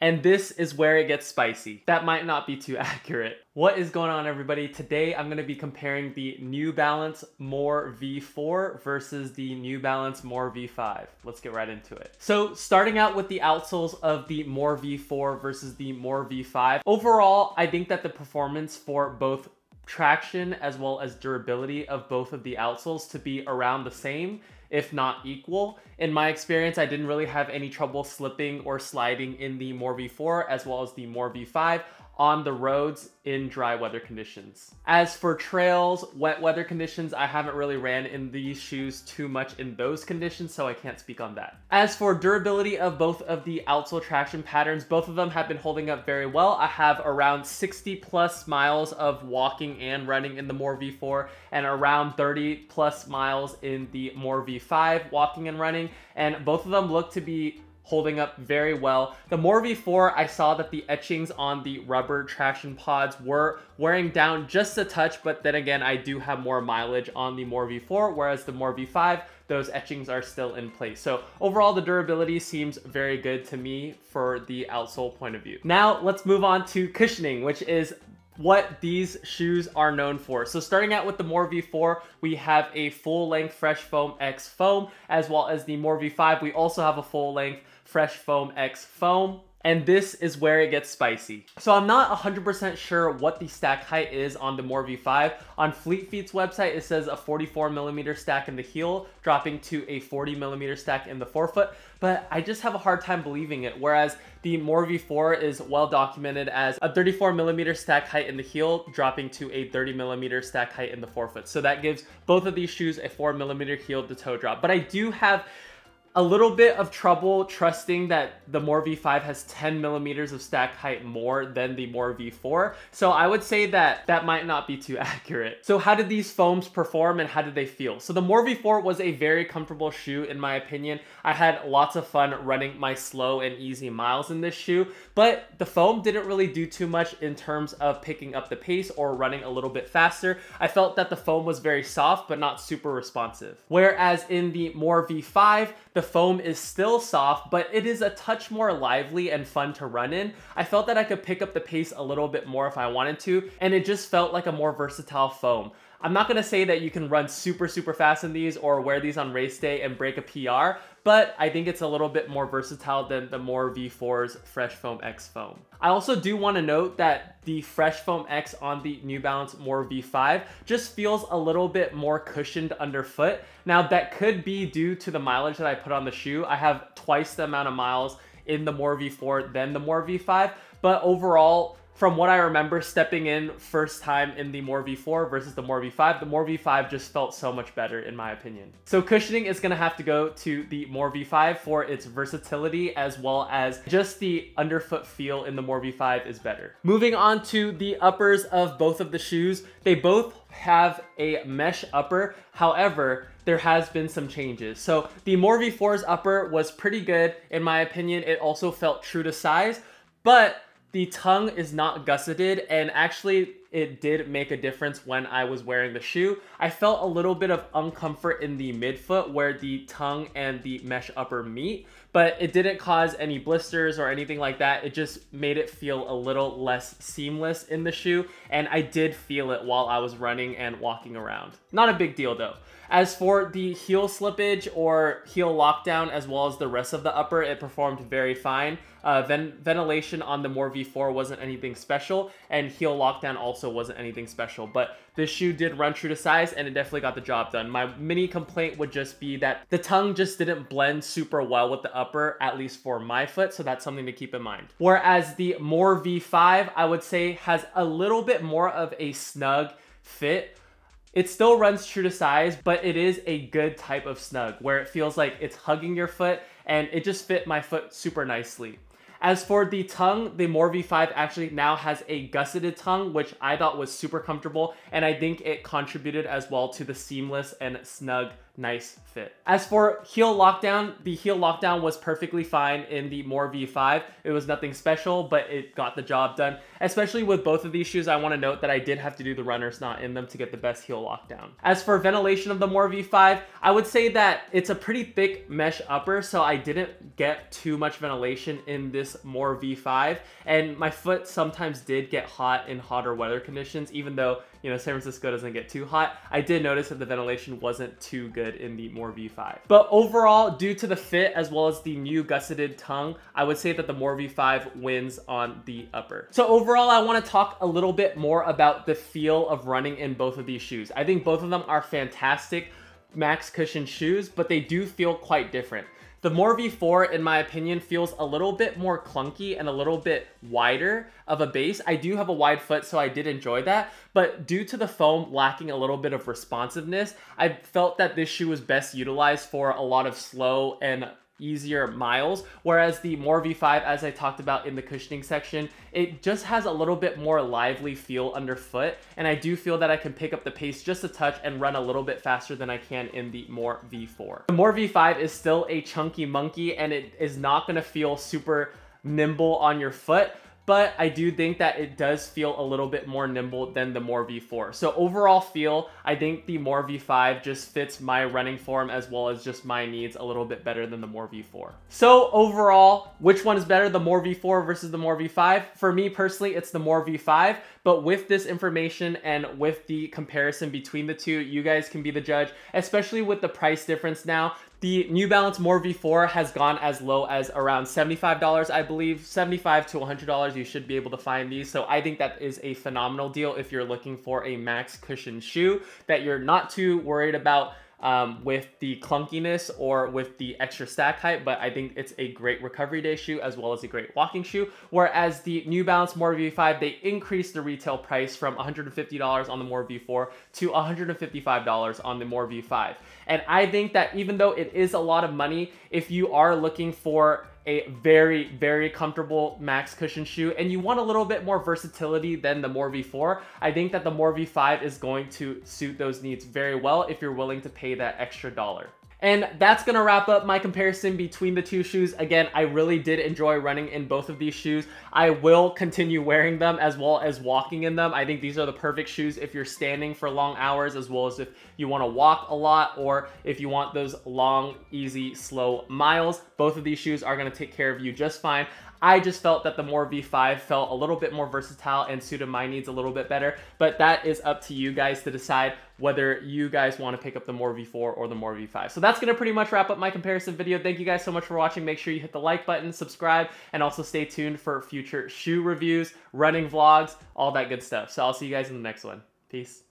And this is where it gets spicy. That might not be too accurate. What is going on everybody? Today I'm going to be comparing the New Balance More V4 versus the New Balance More V5. Let's get right into it. So starting out with the outsoles of the More V4 versus the More V5. Overall, I think that the performance for both traction as well as durability of both of the outsoles to be around the same if not equal. In my experience, I didn't really have any trouble slipping or sliding in the More V4 as well as the More V5 on the roads in dry weather conditions. As for trails, wet weather conditions, I haven't really ran in these shoes too much in those conditions, so I can't speak on that. As for durability of both of the outsole traction patterns, both of them have been holding up very well. I have around 60 plus miles of walking and running in the More V4 and around 30 plus miles in the More V5 walking and running, and both of them look to be holding up very well. The More V4, I saw that the etchings on the rubber traction pods were wearing down just a touch, but then again, I do have more mileage on the More V4, whereas the More V5, those etchings are still in place. So overall, the durability seems very good to me for the outsole point of view. Now let's move on to cushioning, which is what these shoes are known for. So starting out with the More V4, we have a full length Fresh Foam X foam, as well as the More V5, we also have a full length Fresh Foam X foam. And this is where it gets spicy. So I'm not 100% sure what the stack height is on the More V5. On Fleet Feet's website, it says a 44 millimeter stack in the heel, dropping to a 40 millimeter stack in the forefoot. But I just have a hard time believing it. Whereas the More V4 is well documented as a 34 millimeter stack height in the heel, dropping to a 30 millimeter stack height in the forefoot. So that gives both of these shoes a 4 millimeter heel to toe drop. But I do have a little bit of trouble trusting that the More V5 has 10 millimeters of stack height more than the More V4. So I would say that that might not be too accurate. So how did these foams perform and how did they feel? So the More V4 was a very comfortable shoe in my opinion. I had lots of fun running my slow and easy miles in this shoe, but the foam didn't really do too much in terms of picking up the pace or running a little bit faster. I felt that the foam was very soft, but not super responsive. Whereas in the More V5, the foam is still soft, but it is a touch more lively and fun to run in. I felt that I could pick up the pace a little bit more if I wanted to, and it just felt like a more versatile foam. I'm not gonna say that you can run super, super fast in these or wear these on race day and break a PR, but I think it's a little bit more versatile than the More V4's Fresh Foam X foam. I also do want to note that the Fresh Foam X on the New Balance More V5 just feels a little bit more cushioned underfoot. Now that could be due to the mileage that I put on the shoe. I have twice the amount of miles in the More V4 than the More V5, but overall, from what I remember stepping in first time in the More V4 versus the More V5, the More V5 just felt so much better in my opinion. So cushioning is gonna have to go to the More V5 for its versatility as well as just the underfoot feel in the More V5 is better. Moving on to the uppers of both of the shoes, they both have a mesh upper. However, there has been some changes. So the More V4's upper was pretty good. In my opinion, it also felt true to size, but the tongue is not gusseted and actually it did make a difference when I was wearing the shoe. I felt a little bit of uncomfort in the midfoot where the tongue and the mesh upper meet, but it didn't cause any blisters or anything like that. It just made it feel a little less seamless in the shoe, and I did feel it while I was running and walking around. Not a big deal though. As for the heel slippage or heel lockdown as well as the rest of the upper, it performed very fine. Uh, ven ventilation on the More V4 wasn't anything special, and heel lockdown also wasn't anything special, but this shoe did run true to size and it definitely got the job done. My mini complaint would just be that the tongue just didn't blend super well with the upper, at least for my foot, so that's something to keep in mind. Whereas the More V5, I would say, has a little bit more of a snug fit it still runs true to size, but it is a good type of snug where it feels like it's hugging your foot and it just fit my foot super nicely. As for the tongue, the More V5 actually now has a gusseted tongue, which I thought was super comfortable, and I think it contributed as well to the seamless and snug nice fit. As for heel lockdown, the heel lockdown was perfectly fine in the More V5. It was nothing special, but it got the job done. Especially with both of these shoes, I want to note that I did have to do the runner's knot in them to get the best heel lockdown. As for ventilation of the More V5, I would say that it's a pretty thick mesh upper, so I didn't get too much ventilation in this More V5. And my foot sometimes did get hot in hotter weather conditions, even though you know, San Francisco doesn't get too hot. I did notice that the ventilation wasn't too good in the More V5. But overall, due to the fit as well as the new gusseted tongue, I would say that the More V5 wins on the upper. So overall, I wanna talk a little bit more about the feel of running in both of these shoes. I think both of them are fantastic max cushion shoes, but they do feel quite different. The More V4, in my opinion, feels a little bit more clunky and a little bit wider of a base. I do have a wide foot, so I did enjoy that. But due to the foam lacking a little bit of responsiveness, I felt that this shoe was best utilized for a lot of slow and easier miles. Whereas the More V5, as I talked about in the cushioning section, it just has a little bit more lively feel underfoot. And I do feel that I can pick up the pace just a touch and run a little bit faster than I can in the More V4. The More V5 is still a chunky monkey and it is not gonna feel super nimble on your foot but I do think that it does feel a little bit more nimble than the More V4. So overall feel, I think the More V5 just fits my running form as well as just my needs a little bit better than the More V4. So overall, which one is better, the More V4 versus the More V5? For me personally, it's the More V5, but with this information and with the comparison between the two, you guys can be the judge, especially with the price difference now. The New Balance More V4 has gone as low as around $75, I believe. 75 to $100, you should be able to find these. So I think that is a phenomenal deal if you're looking for a max cushion shoe that you're not too worried about um, with the clunkiness or with the extra stack height, but I think it's a great recovery day shoe as well as a great walking shoe. Whereas the New Balance More V5, they increased the retail price from $150 on the More V4 to $155 on the More V5. And I think that even though it is a lot of money, if you are looking for a very, very comfortable max cushion shoe and you want a little bit more versatility than the More V4, I think that the More V5 is going to suit those needs very well if you're willing to pay that extra dollar. And that's gonna wrap up my comparison between the two shoes. Again, I really did enjoy running in both of these shoes. I will continue wearing them as well as walking in them. I think these are the perfect shoes if you're standing for long hours as well as if you wanna walk a lot or if you want those long, easy, slow miles. Both of these shoes are gonna take care of you just fine. I just felt that the More V5 felt a little bit more versatile and suited my needs a little bit better, but that is up to you guys to decide whether you guys want to pick up the More V4 or the More V5. So that's going to pretty much wrap up my comparison video. Thank you guys so much for watching. Make sure you hit the like button, subscribe, and also stay tuned for future shoe reviews, running vlogs, all that good stuff. So I'll see you guys in the next one. Peace.